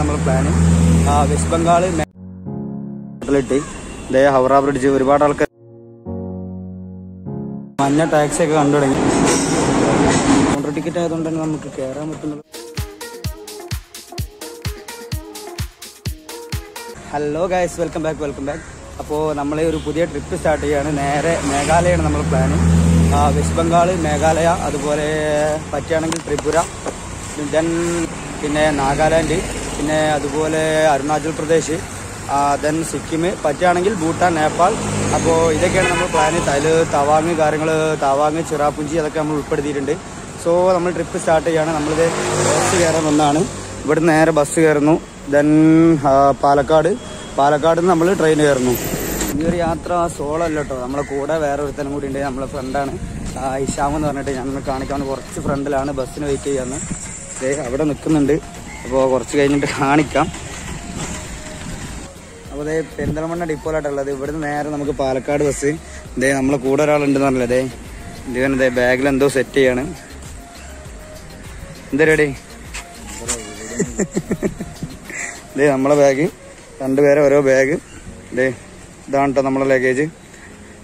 നമ്മൾ plan west Bengal ിട്ട് ഇതേ Howrah bridge ഒരുപാട് ആൾക്കാർ മഞ്ഞ ടാക്സി ഒക്കെ കണ്ടു തുടങ്ങി. കൗണ്ടർ ടിക്കറ്റ് ആയതുകൊണ്ട് തന്നെ നമുക്ക് കയറാൻ പറ്റുന്നത്. Hello guys welcome back welcome back അപ്പോൾ നമ്മൾ ഒരു പുതിയ ട്രിപ്പ് സ്റ്റാർട്ട് ചെയ്യുകയാണ് നേരെ മേഘാലയാണ് നമ്മൾ പ്ലാന് വെസ്റ്റ് ബംഗാൾ മേഘാലയ അതുപോലെ പറ്റുകയാണെങ്കിൽ ത്രിപുര ദെൻ പിന്നെ നാഗാലാൻഡ്. പിന്നെ അതുപോലെ അരുണാചൽ പ്രദേശ് ദെൻ സിക്കിം പറ്റുകയാണെങ്കിൽ ഭൂട്ടാൻ നേപ്പാൾ. അപ്പോൾ ഇതൊക്കെയാണ് നമ്മൾ പ്ലാൻ അതിൽ തവാങ് കാര്യങ്ങൾ തവാങ് ചിറാപ്പുഞ്ചി അതൊക്കെ നമ്മൾ ഉൾപ്പെടുത്തിയിട്ടുണ്ട്. സോ നമ്മൾ ട്രിപ്പ് സ്റ്റാർട്ട് ചെയ്യാണ്. നമ്മളിത് ബസ് കയറാൻ വന്നതാണ് ഇവിടെ നേരെ ബസ് കയറുന്നു. ദെൻ പാലക്കാട്. പാലക്കാട് നമ്മൾ ട്രെയിൻ കയറുന്നു. ഈ ഒരു യാത്ര സോളോ അല്ല കേട്ടോ നമ്മളെ കൂടെ വേറെ ഒരുത്തനും കൂടി ഉണ്ട്. നമ്മളെ ഫ്രണ്ടാണ് ഇഷാം എന്ന് പറഞ്ഞിട്ട് ഞങ്ങൾ കാണിക്കാൻ കുറച്ച് ഫ്രണ്ടിലാണ് ബസ്സിന് വെയിറ്റ് ചെയ്യാന്ന്. അവിടെ നിൽക്കുന്നുണ്ട്. അപ്പോൾ കുറച്ച് കഴിഞ്ഞിട്ട് കാണിക്കാം. അപ്പോൾ അതേ പെരിന്തൽമണ്ണ ഡിപ്പോയിലായിട്ടുള്ളത് ഇവിടുന്ന് നേരെ നമുക്ക് പാലക്കാട് ബസ്. ഇതേ നമ്മളെ കൂടെ ഒരാളുണ്ടെന്ന് പറഞ്ഞില്ലേ അതേ ഇതുവരെ ഇതേ ബാഗിൽ എന്തോ സെറ്റ് ചെയ്യാണ്. എന്താ റെഡി ഇതേ നമ്മളെ ബാഗ്. രണ്ടുപേരെ ഓരോ ബാഗ്. ഇതേ ഇതാണ് കേട്ടോ നമ്മളെ ലഗേജ്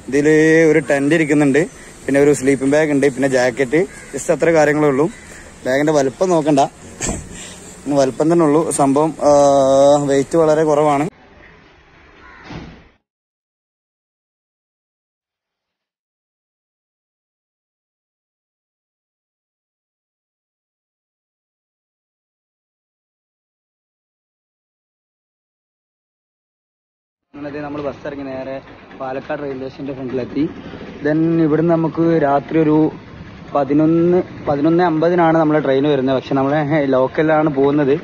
ഇതിൽ ഒരു ടെന്റ് ഇരിക്കുന്നുണ്ട്. പിന്നെ ഒരു സ്ലീപ്പിംഗ് ബാഗ് ഉണ്ട് പിന്നെ ജാക്കറ്റ് ജസ്റ്റ് അത്ര കാര്യങ്ങളേ ഉള്ളൂ. ബാഗിന്റെ വലുപ്പം നോക്കണ്ട. വലുപ്പം തന്നെ ഉള്ളൂ. സംഭവം വെയിറ്റ് വളരെ കുറവാണ്. അങ്ങനെ നമ്മൾ ബസ് ഇറങ്ങി നേരെ പാലക്കാട് റെയിൽവേ സ്റ്റേഷന്റെ ഫ്രണ്ടിലെത്തി. ദെൻ ഇവിടുന്ന് നമുക്ക് രാത്രി ഒരു പതിനൊന്ന് പതിനൊന്ന് അമ്പതിനാണ് നമ്മളെ ട്രെയിൻ വരുന്നത്. പക്ഷെ നമ്മളെ ലോക്കലാണ് പോകുന്നത്.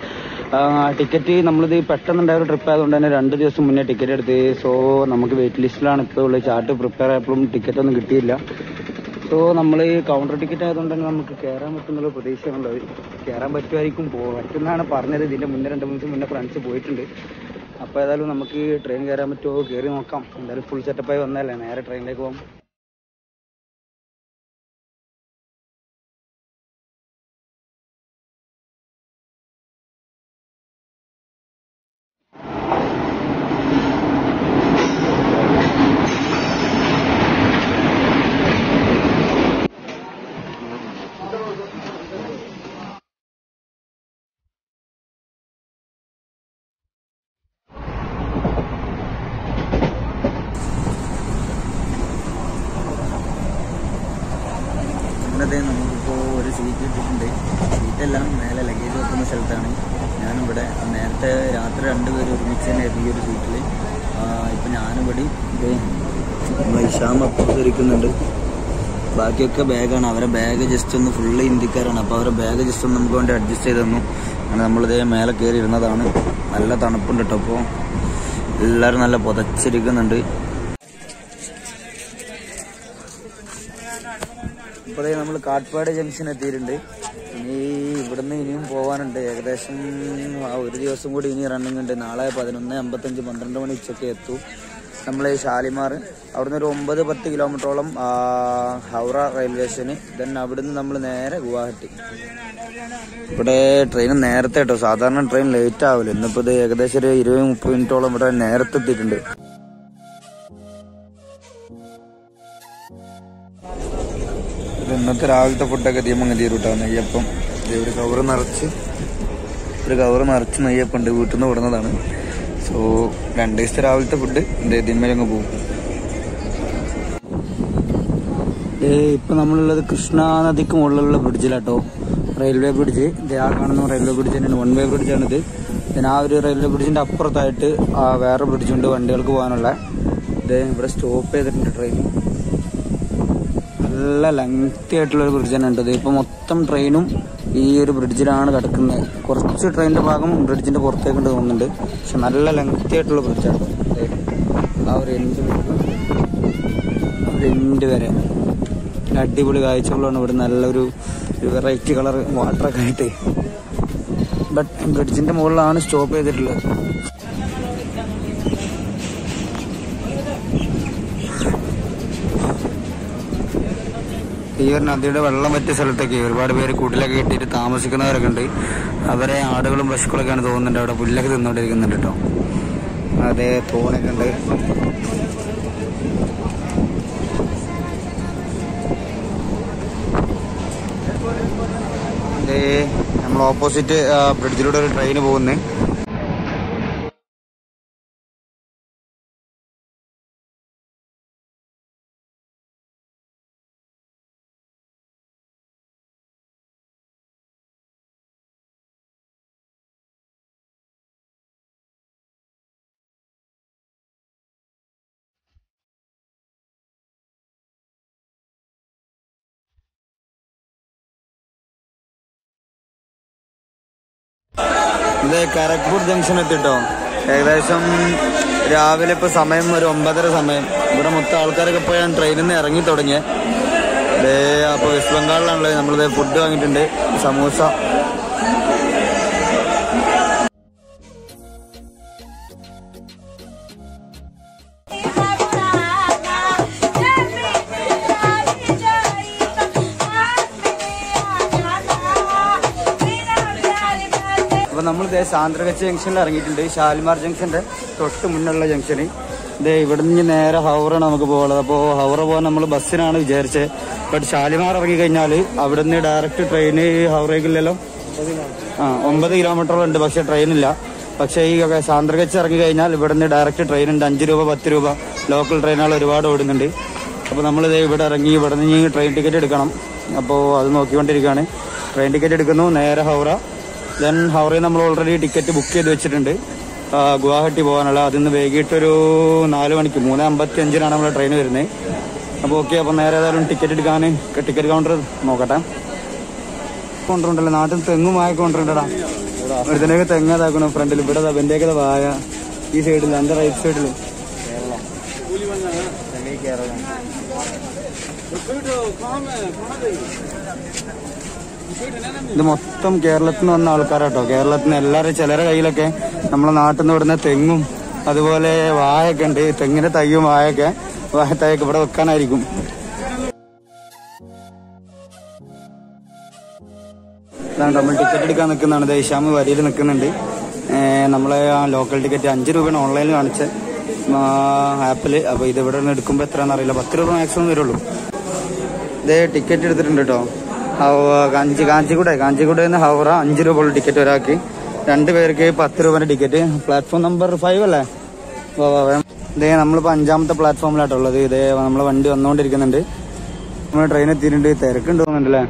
ടിക്കറ്റ് നമ്മളിത് പെട്ടെന്നുണ്ടായ ഒരു ട്രിപ്പ് ആയതുകൊണ്ട് തന്നെ രണ്ട് ദിവസം മുന്നേ ടിക്കറ്റ് എടുത്ത്. സോ നമുക്ക് വെയിറ്റ് ലിസ്റ്റിലാണ് ഇപ്പോൾ ഉള്ളത്. ചാർട്ട് പ്രിപ്പയർ ആയപ്പോഴും ടിക്കറ്റ് ഒന്നും കിട്ടിയില്ല. സോ നമ്മൾ കൗണ്ടർ ടിക്കറ്റ് ആയതുകൊണ്ട് തന്നെ നമുക്ക് കയറാൻ പറ്റുന്നുള്ള പ്രതീക്ഷയാണുള്ളത്. കയറാൻ പറ്റുമായിരിക്കും പോ പറ്റുമെന്നാണ് പറഞ്ഞത്. ഇതിന്റെ മുന്നേ രണ്ട് മൂന്ന് ദിവസം മുന്നേ ഫ്രണ്ട്സ് പോയിട്ടുണ്ട്. അപ്പോൾ ഏതായാലും നമുക്ക് ട്രെയിൻ കയറാൻ പറ്റുമോ? കയറി നോക്കാം. എന്തായാലും ഫുൾ സെറ്റപ്പായി വന്നതല്ലേ. നേരെ ട്രെയിനിലേക്ക് പോകാം. ഇന്നത്തെ നമുക്കിപ്പോൾ ഒരു സീറ്റ് കിട്ടിയിട്ടുണ്ട് സീറ്റെല്ലാം മേലെ ലഗേജ് വെക്കുന്ന സ്ഥലത്താണ് ഞാനിവിടെ നേരത്തെ രാത്രി രണ്ടുപേർ ഒരുമിച്ച് തന്നെ ഈ ഒരു സീറ്റിൽ ഇപ്പം ഞാനിവിടെ ഇത് നമ്മളെ ഇഷാം അപ്പുറത്ത് ഇരിക്കുന്നുണ്ട്. ബാക്കിയൊക്കെ ബാഗാണ് അവരെ ബാഗ് ജസ്റ്റ് ഒന്ന് ഫുള്ള് ഇന്ത്യക്കാരാണ്. അപ്പോൾ അവരെ ബാഗ് ജസ്റ്റ് ഒന്ന് നമുക്ക് വേണ്ടി അഡ്ജസ്റ്റ് ചെയ്ത് തന്നു. അങ്ങനെ നമ്മളിതേ മേലെ കയറി ഇരുന്നതാണ്. നല്ല തണുപ്പുണ്ട് കേട്ടോ അപ്പോൾ എല്ലാവരും നല്ല പുതച്ചിരിക്കുന്നുണ്ട്. ഇപ്പോഴേ നമ്മൾ കാട്ട്പാട് ജംഗ്ഷൻ എത്തിയിട്ടുണ്ട്. ഇനി പോകാനുണ്ട് ഏകദേശം ഒരു ദിവസം കൂടി ഇനി റണ്ണിങ് ഉണ്ട്. നാളെ പതിനൊന്ന് അമ്പത്തഞ്ച് പന്ത്രണ്ട് മണി ഉച്ചയ്ക്ക് എത്തും നമ്മൾ ഷാലിമാർ. അവിടുന്ന് ഒരു ഒമ്പത് പത്ത് കിലോമീറ്ററോളം ഹൗറ റെയിൽവേ സ്റ്റേഷന് ദെൻ അവിടുന്ന് നമ്മൾ നേരെ ഗുവാഹട്ടി ഇവിടെ ട്രെയിൻ നേരത്തെ കേട്ടോ. സാധാരണ ട്രെയിൻ ലേറ്റ് ആവില്ല ഇന്നിപ്പോ ഇത് ഏകദേശം ഒരു ഇരുപത് മുപ്പത് മിനിറ്റോളം ഇവിടെ നേരത്തെ എത്തിയിട്ടുണ്ട്. ഇന്നത്തെ രാവിലത്തെ ഫുഡൊക്കെ ദീപം തീരുട്ടാണ് അയ്യപ്പം ഒരു കവറ് നിറച്ച് ഒരു കവറ് നിറച്ച് നെയ്യപ്പുണ്ട്. വീട്ടിൽ നിന്ന് വിടുന്നതാണ്. സോ രണ്ട് ദിവസത്തെ രാവിലത്തെ ഫുഡ് ദിമ്മലങ്ങ് പോകും. ഏ ഇപ്പൊ നമ്മളുള്ളത് കൃഷ്ണ നദിക്ക് മുകളിലുള്ള ബ്രിഡ്ജിലാട്ടോ റെയിൽവേ ബ്രിഡ്ജ് ഇത് ആ കാണുന്ന റെയിൽവേ ബ്രിഡ്ജ് തന്നെയാണ്. വൺ വേ ബ്രിഡ്ജാണിത് പിന്നെ ആ ഒരു റെയിൽവേ ബ്രിഡ്ജിന്റെ അപ്പുറത്തായിട്ട് ആ വേറെ ബ്രിഡ്ജുണ്ട് വണ്ടികൾക്ക് പോകാനുള്ള. ഇത് ഇവിടെ സ്റ്റോപ്പ് ചെയ്തിട്ടുണ്ട് ട്രെയിൻ നല്ല ലെങ്തി ആയിട്ടുള്ള ഒരു ബ്രിഡ്ജ് തന്നെ ഉണ്ട് ഇപ്പൊ മൊത്തം ട്രെയിനും ഈ ഒരു ബ്രിഡ്ജിലാണ് കിടക്കുന്നത്. കുറച്ച് ട്രെയിനിന്റെ ഭാഗം ബ്രിഡ്ജിന്റെ പുറത്തേക്കുണ്ട് തോന്നുന്നുണ്ട്. പക്ഷെ നല്ല ലെങ്ത്തി ആയിട്ടുള്ള ബ്രിഡ്ജാണ് ആ ഒരു എൻഡ് ഒരു എൻഡ് വരെ. അടിപൊളി കാഴ്ചകളാണ് ഇവിടെ. നല്ലൊരു വെറൈറ്റി കളർ വാട്ടറൊക്കെ ആയിട്ട്. ബട്ട് ബ്രിഡ്ജിന്റെ മുകളിലാണ് സ്റ്റോപ്പ് ചെയ്തിട്ടുള്ളത്. ഈ ഒരു നദിയുടെ വെള്ളം പറ്റിയ സ്ഥലത്തൊക്കെ ഒരുപാട് പേര് കൂട്ടിലൊക്കെ കെട്ടിയിട്ട് താമസിക്കുന്നവരൊക്കെ ഉണ്ട്. അവരെ ആടുകളും പശുക്കളൊക്കെയാണ് തോന്നുന്നുണ്ട് അവിടെ. പുല്ലൊക്കെ തിന്നുകൊണ്ടിരിക്കുന്നുണ്ട് കേട്ടോ. അതെ തോണൊക്കെ ഉണ്ട്. നമ്മൾ ഓപ്പോസിറ്റ് ബ്രിഡ്ജിലൂടെ ഒരു ട്രെയിന് പോകുന്നു. ഇത് കരക്പൂർ ജംഗ്ഷൻ എത്തിട്ടോ. ഏകദേശം രാവിലെ ഇപ്പൊ സമയം ഒരു ഒമ്പതര സമയം. ഇവിടെ മൊത്തം ആൾക്കാരൊക്കെ ഇപ്പോഴാണ് ട്രെയിനിൽ നിന്ന് ഇറങ്ങി തുടങ്ങിയത് ദേ അപ്പൊ വെസ്റ്റ് ബംഗാളിലാണല്ലോ നമ്മളിത് ഫുഡ് വാങ്ങിയിട്ടുണ്ട്. സമൂസ. സാന്ദ്രകച്ച് ജംഗ്ഷനിൽ ഇറങ്ങിയിട്ടുണ്ട്. ഷാലിമാർ ജംഗ്ഷന്റെ തൊട്ട് മുന്നുള്ള ജംഗ്ഷന്. ഇതേ ഇവിടെ നിന്ന് നേരെ ഹൗറാണ് നമുക്ക് പോകുന്നത് അപ്പോൾ ഹൗറ പോകാൻ നമ്മൾ ബസ്സിനാണ് വിചാരിച്ചത്. ബട്ട് ഷാലിമാർ ഇറങ്ങി കഴിഞ്ഞാൽ അവിടെ നിന്ന് ഡയറക്റ്റ് ട്രെയിന് ഹൗറയ്ക്കില്ലല്ലോ ആ ഒമ്പത് കിലോമീറ്റർ ഉണ്ട്. പക്ഷെ ട്രെയിനില്ല പക്ഷേ ഈ സാന്ദ്രകച്ച് ഇറങ്ങി കഴിഞ്ഞാൽ ഇവിടെ നിന്ന് ഡയറക്റ്റ് ട്രെയിൻ ഉണ്ട്. അഞ്ച് രൂപ പത്ത് രൂപ ലോക്കൽ ട്രെയിനുകൾ ഒരുപാട് ഓടുന്നുണ്ട്. അപ്പോൾ നമ്മൾ നമ്മളിത് ഇവിടെ ഇറങ്ങി ഇവിടെ നിന്ന് ട്രെയിൻ ടിക്കറ്റ് എടുക്കണം. അപ്പോൾ അത് നോക്കിക്കൊണ്ടിരിക്കുകയാണ്. ട്രെയിൻ ടിക്കറ്റ് എടുക്കുന്നു. നേരെ ഹൗറ. ദെൻ ഹൗറയിൽ നമ്മൾ ഓൾറെഡി ടിക്കറ്റ് ബുക്ക് ചെയ്ത് വെച്ചിട്ടുണ്ട്. ഗുവാഹട്ടി പോകാനുള്ള. അതിന്ന് വൈകിട്ടൊരു നാല് മണിക്ക് മൂന്ന് അമ്പത്തി അഞ്ചിനാണ് നമ്മൾ ട്രെയിൻ വരുന്നത് അപ്പോൾ ഓക്കെ അപ്പോൾ നേരെ ഏതായാലും ടിക്കറ്റ് എടുക്കാൻ ടിക്കറ്റ് കൗണ്ടർ നോക്കട്ടെ. കൊണ്ടുണ്ടല്ലോ നാട്ടിൽ തെങ്ങും വായ കൊണ്ടുണ്ടടാ ഒരുത്തനൊക്കെ തെങ്ങ് ഇതാക്കണം ഫ്രണ്ടിൽ ഇവിടെ വെന്റേക്കത വായ ഈ സൈഡിൽ എന്റെ റൈറ്റ് സൈഡിൽ ഇത് മൊത്തം കേരളത്തിൽ നിന്ന് വന്ന ആൾക്കാരാട്ടോ. കേരളത്തിൽ നിന്ന് എല്ലാവരും ചിലരുടെ കയ്യിലൊക്കെ നമ്മളെ നാട്ടിൽ നിന്ന് വിടുന്ന തെങ്ങും അതുപോലെ വായൊക്കെ ഉണ്ട്. തെങ്ങിന്റെ തയ്യും വായൊക്കെ വായത്തായൊക്കെ ഇവിടെ വെക്കാനായിരിക്കും. നമ്മൾ ടിക്കറ്റ് എടുക്കാൻ നിൽക്കുന്നതാണ്. ദേശാമ് വരിയിൽ നിൽക്കുന്നുണ്ട്. നമ്മളെ ആ ലോക്കൽ ടിക്കറ്റ് അഞ്ച് രൂപയാണ് ഓൺലൈനിൽ കാണിച്ച. ആപ്പിൽ അപ്പോൾ ഇത് ഇവിടെ നിന്ന് എടുക്കുമ്പോൾ എത്രയാണെന്ന് അറിയില്ല. പത്ത് രൂപ മാക്സിമം വരുള്ളൂ. ഇതേ ടിക്കറ്റ് എടുത്തിട്ടുണ്ട് കേട്ടോ കാഞ്ചി കാഞ്ചിക്കൂടെ കാഞ്ചിക്കൂടെ നിന്ന് ഹൗറ അഞ്ച് രൂപ ഉള്ള ടിക്കറ്റ് ഒരാൾക്ക്. രണ്ട് പേർക്ക് പത്ത് രൂപയുടെ ടിക്കറ്റ്. പ്ലാറ്റ്ഫോം നമ്പർ ഫൈവ് അല്ലേ. ഇതേ നമ്മളിപ്പോൾ അഞ്ചാമത്തെ പ്ലാറ്റ്ഫോമിലാട്ടുള്ളത് ഇതേ നമ്മളെ വണ്ടി വന്നുകൊണ്ടിരിക്കുന്നുണ്ട് നമ്മൾ ട്രെയിൻ എത്തിയിട്ടുണ്ട്. തിരക്കുണ്ട് തോന്നുന്നുണ്ടല്ലേ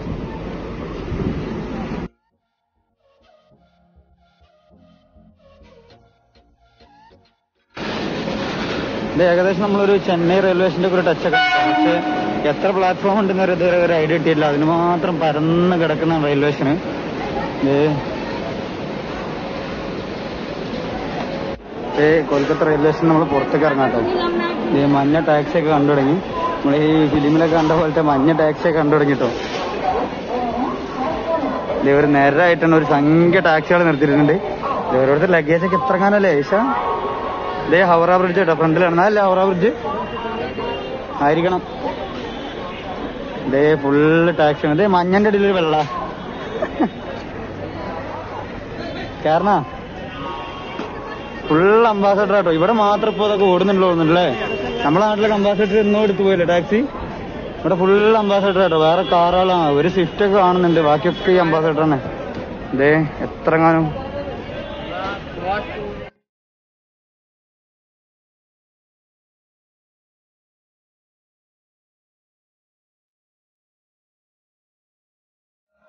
ഇത് ഏകദേശം നമ്മളൊരു ചെന്നൈ റെയിൽവേ സ്റ്റേഷന്റെ ഒരു ടച്ച് ഒക്കെ ഉണ്ട്. പക്ഷേ എത്ര പ്ലാറ്റ്ഫോം ഉണ്ടെന്ന് ഒരു ഇതുവരെ ഒരു ഐഡിയ കിട്ടിയില്ല അതിന് മാത്രം പരന്ന് കിടക്കുന്ന റെയിൽവേ സ്റ്റേഷന് ഏ കൊൽക്കത്ത റെയിൽവേ സ്റ്റേഷൻ നമ്മൾ പുറത്തേക്ക് ഇറങ്ങാം കേട്ടോ ഈ മഞ്ഞ ടാക്സി ഒക്കെ കണ്ടു തുടങ്ങി. നമ്മൾ ഈ ഫിലിമിലൊക്കെ കണ്ട പോലത്തെ മഞ്ഞ ടാക്സി ഒക്കെ കണ്ടു തുടങ്ങി ഇവർ നേരായിട്ടാണ് ഒരു സംഖ്യ ടാക്സികൾ നിർത്തിയിട്ടുണ്ട്. ഇവരോടത്തെ ലഗേജ് ഒക്കെ എത്ര കാനല്ലേ ഏശ ഇതേ ഹവറ ബ്രിഡ്ജ് കേട്ടോ ഫ്രണ്ടിലാണ് അല്ലേ ഹവറ ബ്രിഡ്ജ് ആയിരിക്കണം. ഇതേ ഫുള്ള് ടാക്സി ഇതേ മഞ്ഞന്റെ ഇടയിൽ ഒരു വെള്ള. കാരണ ഫുൾ അംബാസഡർ ആട്ടോ. ഇവിടെ മാത്രം ഇപ്പൊ അതൊക്കെ ഓടുന്നുണ്ടോ തോന്നുന്നുണ്ടല്ലേ? നമ്മളെ നാട്ടിലൊക്കെ അംബാസഡർ എന്നോ എടുത്തു പോയില്ലേ ടാക്സി ഇവിടെ ഫുൾ അംബാസഡർ ആട്ടോ. വേറെ കാറുകളാണ് ഒരു സ്വിഫ്റ്റ് ഒക്കെ കാണുന്നുണ്ട്. ബാക്കിയൊക്കെ ഈ അംബാസഡർ തന്നെ ഇതേ എത്ര കാനും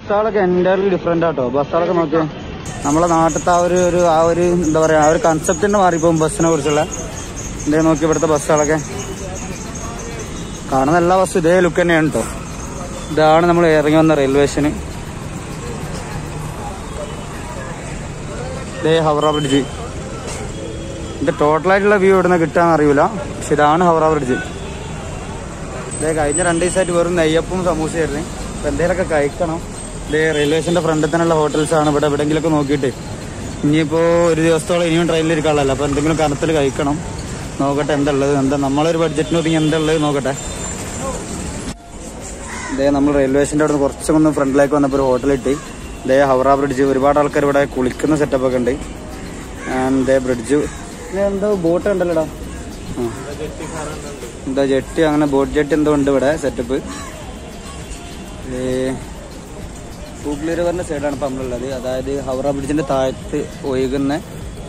ബസ്സുകളൊക്കെ എന്റയർലി ഡിഫറെന്റ് ആട്ടോ. ബസ്സുകളൊക്കെ നോക്കിയേ നമ്മളെ നാട്ടിലത്തെ ആ ഒരു ഒരു ആ ഒരു എന്താ പറയുക ആ ഒരു കൺസെപ്റ്റ് മാറിപ്പോകും ബസ്സിനെ കുറിച്ചുള്ള. ഇതേ നോക്കി ഇവിടുത്തെ ബസ്സുകളൊക്കെ. കാണുന്ന എല്ലാ ബസ്സും ഇതേ ലുക്ക് തന്നെയാണ് കേട്ടോ ഇതാണ് നമ്മൾ ഇറങ്ങി വന്ന റെയിൽവേ സ്റ്റേഷന് ഇതേ ഹവറ ബ്രിഡ്ജ് ഇത് ടോട്ടലായിട്ടുള്ള വ്യൂ ഇവിടുന്ന് കിട്ടാന്ന് അറിയില്ല പക്ഷെ ഇതാണ് ഹവറ ബ്രിഡ്ജ് ഇതേ കഴിഞ്ഞ രണ്ട് ദിവസമായിട്ട് വെറും നെയ്യപ്പും സമൂസയായിരുന്നു അപ്പം എന്തെങ്കിലുമൊക്കെ കഴിക്കണം. ഇതേ റെയിൽവേ സ്റ്റേഷന്റെ ഫ്രണ്ടിൽ തന്നെയുള്ള ഹോട്ടൽസ് ആണ് ഇവിടെ. എവിടെയെങ്കിലുമൊക്കെ നോക്കിയിട്ട്. ഇനിയിപ്പോ ഒരു ദിവസത്തോളം ഇനിയും ട്രെയിനിൽ ഇരിക്കാനുള്ളല്ലോ അപ്പോൾ എന്തെങ്കിലും കനത്തിൽ കഴിക്കണം. നോക്കട്ടെ എന്തുള്ളത്. എന്താ നമ്മളൊരു ബഡ്ജറ്റിന് ഒതുങ്ങി എന്തുള്ളത് നോക്കട്ടെ. ഇതേ നമ്മൾ റെയിൽവേ സ്റ്റേഷന്റെ അവിടെ കുറച്ചൊന്ന് ഫ്രണ്ടിലേക്ക് വന്നപ്പോൾ ഒരു ഹോട്ടൽ കിട്ടി ഇതേ ഹൗറ ബ്രിഡ്ജ് ഒരുപാട് ആൾക്കാർ ഇവിടെ കുളിക്കുന്ന സെറ്റപ്പ് ഒക്കെ ഉണ്ട്. ഇതേ ബ്രിഡ്ജ് എന്തോ ബോട്ട് ഉണ്ടല്ലോടാ. എന്താ ജെട്ടി? അങ്ങനെ ബോട്ട് ജെട്ടി എന്തോ ഉണ്ട് ഇവിടെ സെറ്റപ്പ് ഹൂഗ്ലി റിവറിന്റെ സൈഡാണ് ഇപ്പം നമ്മളുള്ളത്. അതായത് ഹൗറ ബ്രിഡ്ജിന്റെ താഴത്ത് ഒഴുകുന്ന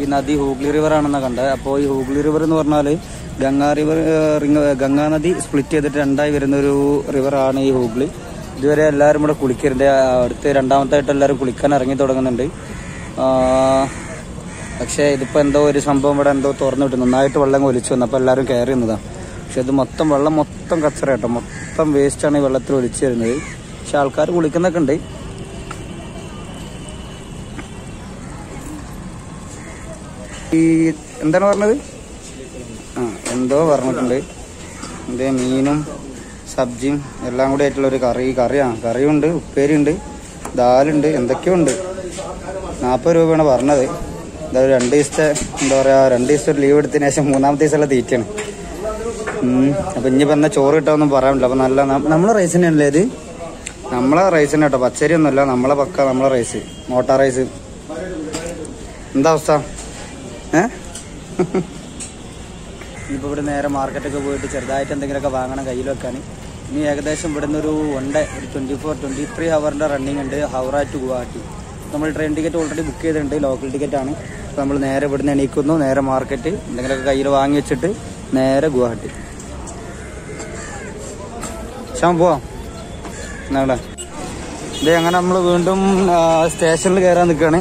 ഈ നദി ഹൂഗ്ലി റിവർ ആണെന്നാണ് കണ്ടത്. അപ്പോൾ ഈ ഹൂഗ്ലി റിവർ എന്ന് പറഞ്ഞാൽ ഗംഗാ റിവർ ഗംഗാ നദി സ്പ്ലിറ്റ് ചെയ്തിട്ട് രണ്ടായി വരുന്ന ഒരു റിവറാണ് ഈ ഹൂഗ്ലി. ഇതുവരെ എല്ലാവരും ഇവിടെ കുളിക്കരുത് അടുത്ത് രണ്ടാമത്തായിട്ട് എല്ലാവരും കുളിക്കാൻ ഇറങ്ങി തുടങ്ങുന്നുണ്ട്. പക്ഷേ ഇതിപ്പോൾ എന്തോ ഒരു സംഭവം ഇവിടെ എന്തോ തുറന്നു വിട്ടു. നന്നായിട്ട് വെള്ളം ഒലിച്ചു വന്നു. അപ്പോൾ എല്ലാവരും കയറി നിന്നതാണ് പക്ഷെ ഇത് മൊത്തം വെള്ളം മൊത്തം കച്ചറ കേട്ടോ മൊത്തം വേസ്റ്റാണ് ഈ വെള്ളത്തിൽ ഒലിച്ചു വരുന്നത്. പക്ഷെ ആൾക്കാർ കുളിക്കുന്നൊക്കെ ഉണ്ട്. ഈ എന്താണ് പറഞ്ഞത്? ആ എന്തോ പറഞ്ഞിട്ടുണ്ട്. എന്തേ മീനും സബ്ജിയും എല്ലാം കൂടി ആയിട്ടുള്ള ഒരു കറി. കറിയാണ് കറിയുണ്ട് ഉപ്പേരിയുണ്ട് ദാലുണ്ട് എന്തൊക്കെയോ ഉണ്ട് നാൽപ്പത് രൂപയാണ് പറഞ്ഞത്. എന്തായാലും രണ്ട് ദിവസത്തെ എന്താ പറയുക രണ്ട് ദിവസത്തെ ഒരു ലീവ് എടുത്തതിന് ശേഷം മൂന്നാമത്തെ ദിവസമുള്ള തീറ്റയാണ്. അപ്പൊ ഇനി പറഞ്ഞ ചോറ് കിട്ടാമെന്നും പറയാൻ പറ്റില്ല അപ്പൊ നല്ല നമ്മളെ റൈസ് തന്നെയല്ലേ ഇത്? നമ്മളെ റൈസ് തന്നെ കേട്ടോ. പച്ചരി ഒന്നുമില്ല. നമ്മളെ പക്ക നമ്മളെ റൈസ് മോട്ടാർ റൈസ് എന്താ അവസ്ഥ? ഇനിയിപ്പോൾ ഇവിടെ നേരെ മാർക്കറ്റൊക്കെ പോയിട്ട് ചെറുതായിട്ട് എന്തെങ്കിലുമൊക്കെ വാങ്ങണം കയ്യിൽ വെക്കാൻ. ഇനി ഏകദേശം ഇവിടെ നിന്ന് ഒരു വൺ ഡേ ഒരു ട്വന്റി ഫോർ ട്വന്റി ത്രീ ഹവറിന്റെ റണ്ണിങ് ഉണ്ട് ഹൗറ ടു ഗുവാഹട്ടി. നമ്മൾ ട്രെയിൻ ടിക്കറ്റ് ഓൾറെഡി ബുക്ക് ചെയ്തിട്ടുണ്ട് ലോക്കൽ ടിക്കറ്റ് ആണ്. അപ്പോൾ നമ്മൾ നേരെ ഇവിടുന്ന് എണീക്കുന്നു നേരെ മാർക്കറ്റ് എന്തെങ്കിലുമൊക്കെ കയ്യിൽ വാങ്ങി വെച്ചിട്ട് നേരെ ഗുവാഹട്ടി. ശ്യാം പോവാം. എന്നാ ഇത് അങ്ങനെ നമ്മൾ വീണ്ടും സ്റ്റേഷനിൽ കയറാൻ നിൽക്കുകയാണ്.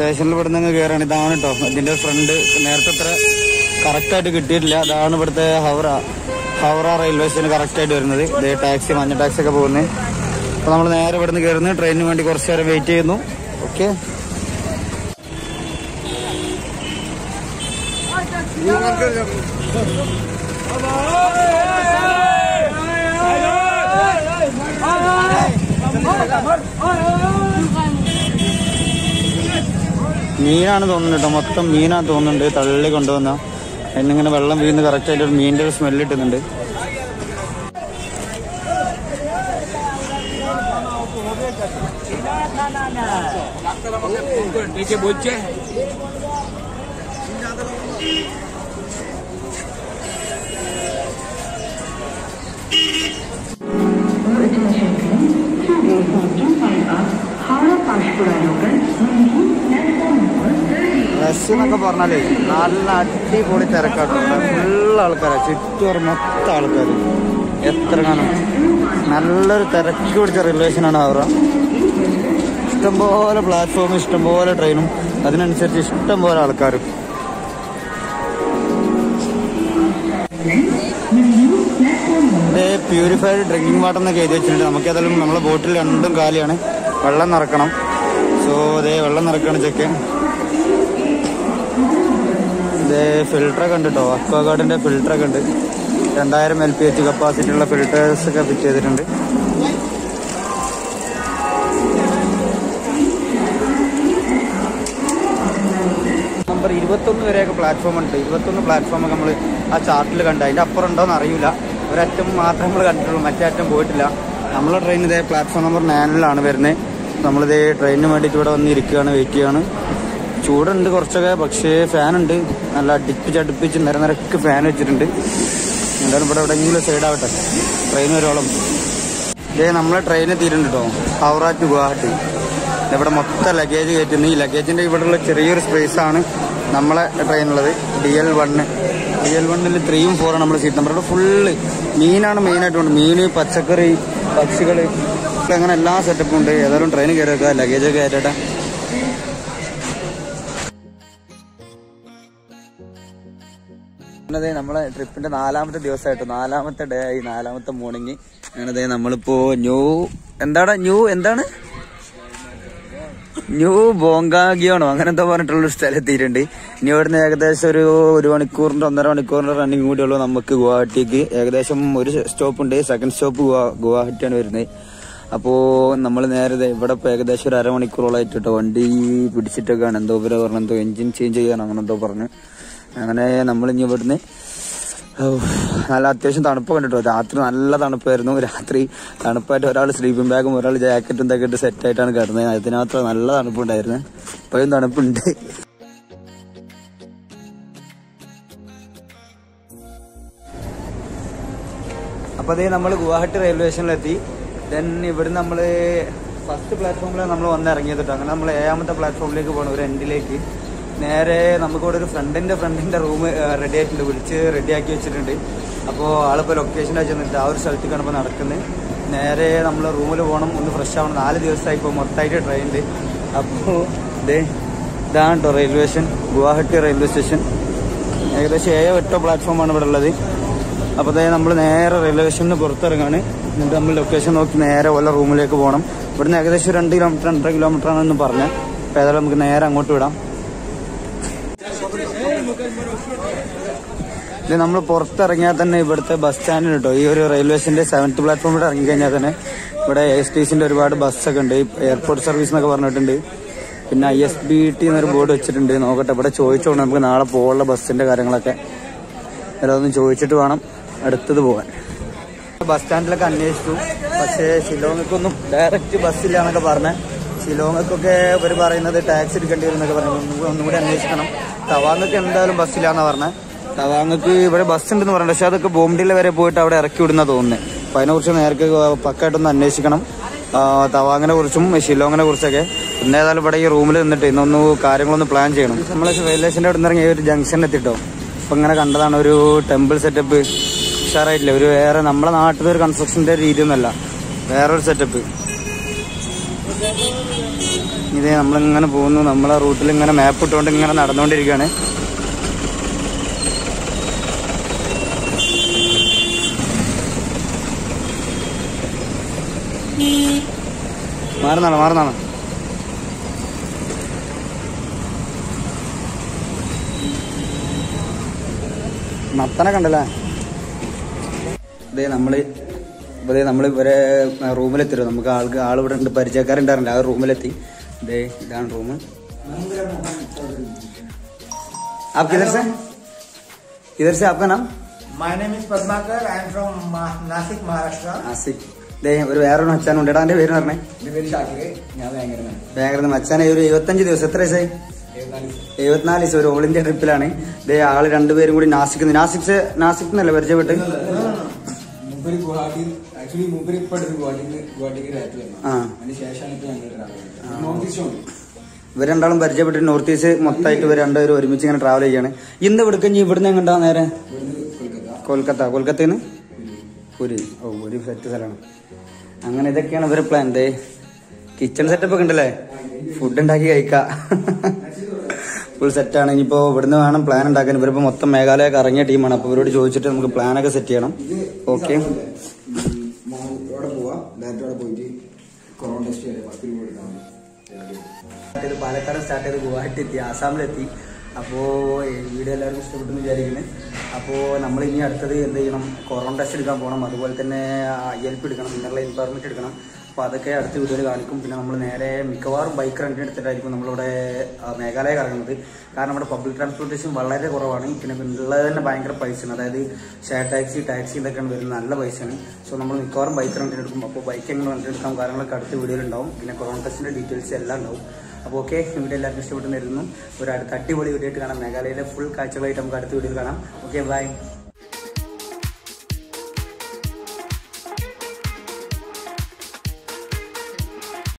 സ്റ്റേഷനിൽ ഇവിടെ നിന്ന് കയറാണ് ഇതാണ് കേട്ടോ ഇതിന്റെ ഫ്രണ്ട് നേരത്തെ അത്ര കറക്റ്റായിട്ട് കിട്ടിയിട്ടില്ല അതാണ് ഇവിടുത്തെ Howrah Howrah railway station correct ആയിട്ട് വരുന്നത് ഇതേ ടാക്സി മഞ്ഞ ടാക്സി ഒക്കെ പോകുന്നത് അപ്പൊ നമ്മൾ നേരെ ഇവിടെ നിന്ന് കയറുന്നു ട്രെയിനിന് വേണ്ടി കുറച്ച് നേരം വെയിറ്റ് ചെയ്യുന്നു ഓക്കെ മീനാണ് തോന്നുന്നത് കേട്ടോ. മൊത്തം മീനാണ് തോന്നുന്നുണ്ട്. തള്ളി കൊണ്ടുവന്ന. എന്നിങ്ങനെ വെള്ളം വീഴുന്ന കറക്റ്റ് ആയിട്ട് ഒരു മീനിന്റെ ഒരു സ്മെല്ല് കിട്ടുന്നുണ്ട്. റഷ് എന്നൊക്കെ പറഞ്ഞാലേ നല്ല അടിപൊളി തിരക്കാട്ടോ. ഫുൾ ആൾക്കാരാണ് ചുറ്റും മൊത്തം ആൾക്കാർ എത്ര കാണും. നല്ലൊരു തിരക്ക് പിടിച്ച റിലേഷനാണ് അവരുടെ. ഇഷ്ടംപോലെ പ്ലാറ്റ്ഫോമും ഇഷ്ടംപോലെ ട്രെയിനും അതിനനുസരിച്ച് ഇഷ്ടംപോലെ ആൾക്കാരും. പ്യൂരിഫൈഡ് ഡ്രിങ്കിങ് വാട്ടർ എന്നൊക്കെ എഴുതി വെച്ചിട്ടുണ്ട്. നമുക്ക് ഏതായാലും നമ്മളെ ബോട്ടിൽ രണ്ടും കാലിയാണ്. വെള്ളം നിറക്കണം. സോ അതേ വെള്ളം നിറക്കണം ചെക്ക്. ഇത് ഫിൽറ്ററൊക്കെ ഉണ്ട് കേട്ടോ അക്വാഗാർഡിന്റെ ഫിൽട്ടറൊക്കെ ഉണ്ട്. രണ്ടായിരം എൽ പി എച്ച് കപ്പാസിറ്റി ഉള്ള ഒക്കെ ഫിറ്റ് ചെയ്തിട്ടുണ്ട്. നമ്പർ ഇരുപത്തൊന്ന് വരെയൊക്കെ പ്ലാറ്റ്ഫോം ഉണ്ട്. ഇരുപത്തൊന്ന് പ്ലാറ്റ്ഫോം നമ്മൾ ആ ചാർട്ടിൽ കണ്ട്. അതിന്റെ അപ്പുറം ഉണ്ടോന്ന് അറിയില്ല ഒരറ്റം മാത്രമേ നമ്മൾ കണ്ടിട്ടുള്ളൂ. മറ്റേ അറ്റം പോയിട്ടില്ല. നമ്മളെ ട്രെയിൻ ഇതേ പ്ലാറ്റ്ഫോം നമ്പർ നയനിലാണ് വരുന്നത് നമ്മളിതേ ട്രെയിനിന് വേണ്ടിയിട്ട് ഇവിടെ വന്ന് ഇരിക്കുകയാണ് വെയിറ്റ് ചെയ്യാണ് ചൂടുണ്ട് കുറച്ചൊക്കെ പക്ഷേ ഫാനുണ്ട്. നല്ല അടുപ്പിച്ച് അടുപ്പിച്ച് നിര നിരക്ക് ഫാൻ വെച്ചിട്ടുണ്ട്. എന്തായാലും ഇവിടെ എവിടെയെങ്കിലും സൈഡ് ആവട്ടെ. ട്രെയിൻ വരോളം. ഇതേ നമ്മളെ ട്രെയിൻ എത്തിയിട്ടുണ്ട് കേട്ടോ ഹൗറ ടു ഗുവാഹട്ടി. ഇവിടെ മൊത്തം ലഗേജ് കയറ്റുന്നു. ഈ ലഗേജിന്റെ ഇവിടെയുള്ള ചെറിയൊരു സ്പേസ് ആണ് നമ്മളെ ട്രെയിനുള്ളത് D L one D L വണ്ണിൽ ത്രീയും ഫോറാണ് നമ്മുടെ സീറ്റ് നമ്പർ ഇവിടെ ഫുള്ള് മീനാണ് മെയിനായിട്ടുണ്ട് മീന് പച്ചക്കറി പക്ഷികൾ അങ്ങനെ എല്ലാ സെറ്റപ്പും ഉണ്ട്. ഏതായാലും ട്രെയിൻ കയറി വെക്കുക ലഗേജ് ഒക്കെ കയറ്റട്ടെ. അതെ നമ്മളെ ട്രിപ്പിന്റെ നാലാമത്തെ ദിവസമായിട്ട് നാലാമത്തെ ഡേ ആയി നാലാമത്തെ മോർണിംഗ് ആണതേ നമ്മളിപ്പോ ന്യൂ എന്താണ് ന്യൂ എന്താണ്? ന്യൂ ബോങ്കാഗിയാണോ? അങ്ങനെ എന്തോ പറഞ്ഞിട്ടുള്ള സ്ഥലത്തിയിട്ടുണ്ട് ഇനി ഇവിടുന്ന് ഏകദേശം ഒരു ഒരു മണിക്കൂറിന്റെ ഒന്നര മണിക്കൂറിന്റെ റണ്ണിങ് കൂടി ഉള്ളൂ നമുക്ക് ഗുവാഹട്ടിക്ക്. ഏകദേശം ഒരു സ്റ്റോപ്പ് ഉണ്ട് സെക്കൻഡ് സ്റ്റോപ്പ് ഗുവാഹട്ടിയാണ് വരുന്നത്. അപ്പോ നമ്മൾ നേരത്തെ ഇവിടെ ഇപ്പൊ ഏകദേശം ഒരു അരമണിക്കൂറോളായിട്ട് കേട്ടോ വണ്ടി പിടിച്ചിട്ടൊക്കെയാണ്. എന്തോ ഇവരെ പറഞ്ഞു എന്തോ എഞ്ചിൻ ചേഞ്ച് ചെയ്യാൻ അങ്ങനെ എന്തോ പറഞ്ഞു. അങ്ങനെ നമ്മൾ ഇനി ഇവിടുന്ന് നല്ല അത്യാവശ്യം തണുപ്പ് കണ്ടിട്ടോ രാത്രി നല്ല തണുപ്പായിരുന്നു. രാത്രി തണുപ്പായിട്ട് ഒരാൾ സ്ലീപ്പിംഗ് ബാഗും ഒരാൾ ജാക്കറ്റും ഇതൊക്കെ ഇട്ട് സെറ്റ് ആയിട്ടാണ് കിടന്നത്. അതിനകത്ത് നല്ല തണുപ്പുണ്ടായിരുന്നു. ഇപ്പോഴും തണുപ്പുണ്ട്. അപ്പോൾ അതേ നമ്മൾ ഗുവാഹട്ടി റെയിൽവേ സ്റ്റേഷനിലെത്തി ദെൻ ഇവിടുന്ന് നമ്മൾ ഫസ്റ്റ് പ്ലാറ്റ്ഫോമിലാണ് നമ്മൾ വന്നിറങ്ങിയത് കേട്ടോ. അങ്ങനെ നമ്മൾ ഏഴാമത്തെ പ്ലാറ്റ്ഫോമിലേക്ക് പോകണം ഒരു എൻഡിലേക്ക് നേരെ നമുക്കിവിടെ ഒരു ഫ്രണ്ടിന്റെ ഫ്രണ്ടിന്റെ റൂം റെഡി ആയിട്ടുണ്ട്. വിളിച്ച് റെഡിയാക്കി വെച്ചിട്ടുണ്ട്. അപ്പോൾ ആളിപ്പോൾ ലൊക്കേഷൻ അയച്ചു തന്നിട്ട് ആ ഒരു സ്ഥലത്തേക്കാണ് ഇപ്പോൾ നടക്കുന്നത് നേരെ നമ്മൾ റൂമിൽ പോകണം ഒന്ന് ഫ്രഷ് ആവണം. നാല് ദിവസമായി ഇപ്പോൾ മൊത്തമായിട്ട് ട്രെയിനുണ്ട് അപ്പോൾ ഇതേ ഇതാണ് കേട്ടോ railway station Guwahati railway station ഏകദേശം ഏഴോ എട്ടോ പ്ലാറ്റ്ഫോമാണ് ഇവിടെ ഉള്ളത്. അപ്പോൾ അതായത് നമ്മൾ നേരെ റെയിൽവേ സ്റ്റേഷനിൽ പുറത്തിറങ്ങാണ്. എന്നിട്ട് നമ്മൾ ലൊക്കേഷൻ നോക്കി നേരെ വല്ല റൂമിലേക്ക് പോകണം ഇവിടുന്ന് ഏകദേശം രണ്ട് കിലോമീറ്റർ രണ്ടര കിലോമീറ്റർ ആണെന്ന് പറഞ്ഞത് അപ്പോൾ ഏതായാലും നമുക്ക് നേരെ അങ്ങോട്ട് വിടാം. ഇത് നമ്മൾ പുറത്തിറങ്ങിയാൽ തന്നെ ഇവിടുത്തെ ബസ് സ്റ്റാൻഡിൽ കേട്ടോ ഈ ഒരു റെയിൽവേ സ്റ്റേഷന്റെ സെവൻത്ത് പ്ലാറ്റ്ഫോമിൽ ഇറങ്ങിക്കഴിഞ്ഞാൽ തന്നെ ഇവിടെ എസ് ടി സിന്റെ ഒരുപാട് ബസ്സൊക്കെ ഉണ്ട്. എയർപോർട്ട് സർവീസ് എന്നൊക്കെ പറഞ്ഞിട്ടുണ്ട്. പിന്നെ ഐ എസ് ബി ടി എന്നൊരു ബോർഡ് വെച്ചിട്ടുണ്ട്. നോക്കട്ടെ ഇവിടെ ചോദിച്ചോണ്ട് നമുക്ക് നാളെ പോകാനുള്ള ബസ്സിന്റെ കാര്യങ്ങളൊക്കെ. അതൊന്ന് ചോദിച്ചിട്ട് വേണം അടുത്തത് പോകാൻ. ബസ് സ്റ്റാൻഡിലൊക്കെ അന്വേഷിച്ചു. പക്ഷേ ഷിലോങ്ങക്കൊന്നും ഡയറക്റ്റ് ബസ്സില്ല എന്നൊക്കെ പറഞ്ഞ്. ഷിലോങ്ങക്കൊക്കെ ഇവർ പറയുന്നത് ടാക്സി എടുക്കേണ്ടി വരും എന്നൊക്കെ പറഞ്ഞു. ഒന്നും കൂടി- അന്വേഷിക്കണം. തവാന്നൊക്കെ എന്തായാലും ബസ്സില്ല എന്നാ പറഞ്ഞത് തവാങ്ങക്ക് ഇവിടെ ബസ് ഉണ്ടെന്ന് പറയണ്ട. പക്ഷെ അതൊക്കെ ബോംഡില വരെ പോയിട്ട് അവിടെ ഇറക്കി വിടുന്ന തോന്നുന്നത് അപ്പൊ അതിനെക്കുറിച്ച് നേരത്തെ പക്കായിട്ടൊന്ന് അന്വേഷിക്കണം. തവാങ്ങിനെ കുറിച്ചും ഷിലോങ്ങിനെ കുറിച്ചൊക്കെ. പിന്നെ ഏതായാലും ഇവിടെ ഈ റൂമിൽ നിന്നിട്ട് ഇന്നൊന്ന് കാര്യങ്ങളൊന്ന് പ്ലാൻ ചെയ്യണം. നമ്മൾ റെയിൽവേ സ്റ്റേഷന്റെ അവിടെ നിന്ന് ഇറങ്ങി ഒരു ജംഗ്ഷനിൽ എത്തിട്ടോ. അപ്പൊ ഇങ്ങനെ കണ്ടതാണ് ഒരു ടെമ്പിൾ സെറ്റപ്പ് ഉഷാറായിട്ടില്ല. ഒരു വേറെ നമ്മുടെ നാട്ടിലെ ഒരു കൺസ്ട്രക്ഷന്റെ രീതിയൊന്നുമല്ല. വേറൊരു സെറ്റപ്പ് ഇതേ നമ്മളിങ്ങനെ പോകുന്നു. നമ്മളെ റൂട്ടിൽ ഇങ്ങനെ മാപ്പ് ഇട്ടുകൊണ്ട് ഇങ്ങനെ നടന്നുകൊണ്ടിരിക്കുകയാണ് മാറുന്നാണ് മാറുന്നാണ് മത്തനെ കണ്ടല്ലേ ഇതേ നമ്മള് ഇതേ നമ്മൾ ഇവരെ റൂമിലെത്തിരും നമുക്ക് ആൾക്ക് ആൾ ഇവിടെ ഉണ്ട് പരിചയക്കാരുണ്ടാറുണ്ട് ആ റൂമിലെത്തി ഇതേ ഇതാണ് റൂം आप किधर से किधर से आपका नाम My name is Padmakar. I am from Ma- Nasik, Maharashtra. ഒരു വേറൊരു മച്ചാനുണ്ട് എടാ എന്റെ പേര് പറഞ്ഞേ. ഭയങ്കര മച്ചാനെ ഒരു എഴുപത്തഞ്ച് ദിവസം. എത്ര വയസ്സായി? എഴുപത്തിനാല് ദിവസം ഒരു ഓൾ ഇന്ത്യ ട്രിപ്പിലാണ്. ഇതേ ആൾ രണ്ടുപേരും കൂടി നാസിക് നാസിക് നാസിക് എന്നല്ലേ പരിചയപ്പെട്ട് മൂപ്പര് ഗുവാഹട്ടി ആക്ച്വലി മൂപ്പര് ഇപ്പൊ അടുത്ത് ഗുവാഹട്ടിക്ക് ഗുവാഹട്ടിക്ക് രാത്രി വന്നു. ആ. അതിന് ശേഷമാണ് ഇപ്പൊ ഞങ്ങൾ ട്രാവൽ നോർത്ത് ഈസ്റ്റ് ഉണ്ട് ഇവർ രണ്ടാളും പരിചയപ്പെട്ട് നോർത്ത് ഈസ്റ്റ് മൊത്തമായിട്ട് ഇവർ രണ്ടുപേരും ഒരുമിച്ച് ഇങ്ങനെ ട്രാവൽ ചെയ്യാണ്. ഇന്ന് ഇവിടേക്ക് ഇനി ഇവിടുന്ന് എങ്ങോട്ടാ നേരെ? കൊൽക്കത്ത. കൊൽക്കത്ത. കൊൽക്കത്തയിൽ നിന്ന് പുരി. ഓ ഒരു സെറ്റ് സ്ഥലമാണ്. അങ്ങനെ ഇതൊക്കെയാണ് ഇവരെ പ്ലാൻ ദേ കിച്ചൺ സെറ്റപ്പ് ഒക്കെ ഉണ്ടല്ലേ ഫുഡ് ഉണ്ടാക്കി കഴിക്കാം ഫുൾ സെറ്റാണ് ഇനിയിപ്പോ ഇവിടുന്ന് വേണം പ്ലാൻ ഉണ്ടാക്കാൻ ഇവരിപ്പോ മൊത്തം മേഘാലയൊക്കെ ഇറങ്ങിയ ടീമാണ് അപ്പൊ ഇവരോട് ചോദിച്ചിട്ട് നമുക്ക് പ്ലാൻ ഒക്കെ സെറ്റ് ചെയ്യണം ഓക്കെ പാലക്കാട് സ്റ്റാർട്ട് ചെയ്ത് ഗുവാഹട്ടി എത്തി ആസാമിലെത്തി അപ്പോൾ വീഡിയോ എല്ലാവർക്കും ഇഷ്ടപ്പെട്ടെന്ന് വിചാരിക്കുന്നത് അപ്പോൾ നമ്മൾ ഇനി അടുത്തത് എന്ത് ചെയ്യണം? കൊറോണ ടെസ്റ്റ് എടുക്കാൻ പോകണം. അതുപോലെ തന്നെ ഐ എൽ പി എടുക്കണം. ഇന്നുള്ള ഇൻഫോർമേഷൻ എടുക്കണം. അപ്പോൾ അതൊക്കെ അടുത്ത വീഡിയോയിൽ കാണിക്കും. പിന്നെ നമ്മൾ നേരെ മിക്കവാറും ബൈക്ക് റെന്റിന് എടുത്തിട്ടായിരിക്കും നമ്മളിവിടെ മേഘാലയ കറങ്ങുന്നത്. കാരണം നമ്മുടെ പബ്ലിക് ട്രാൻസ്പോർട്ടേഷൻ വളരെ കുറവാണ്. പിന്നെ ഉള്ളത് തന്നെ ഭയങ്കര പൈസയാണ്. അതായത് ഷെയർ ടാക്സി ടാക്സി ഇതൊക്കെയാണ് വരുന്നത് നല്ല പൈസയാണ്. സോ നമ്മൾ മിക്കവാറും ബൈക്ക് റെന്റിന് എടുക്കും. അപ്പോൾ ബൈക്ക് എങ്ങനെ റെന്റ് എടുക്കാം കാര്യങ്ങളൊക്കെ അടുത്ത വീഡിയോയിൽ ഉണ്ടാവും. പിന്നെ കൊറോണ ടെസ്റ്റിന്റെ ഡീറ്റെയിൽസ് എല്ലാം ഉണ്ടാവും. അപ്പോൾ ഓക്കെ വീഡിയോ എല്ലാവർക്കും ഇഷ്ടപ്പെട്ടു തരുന്നു ഒരു അടുത്ത അടിപൊളി വീഡിയോ ആയിട്ട് കാണാം. മേഘാലയയിലെ ഫുൾ കാഴ്ചകളായിട്ട് നമുക്ക് അടുത്ത വീഡിയോയിൽ കാണാം. Okay bye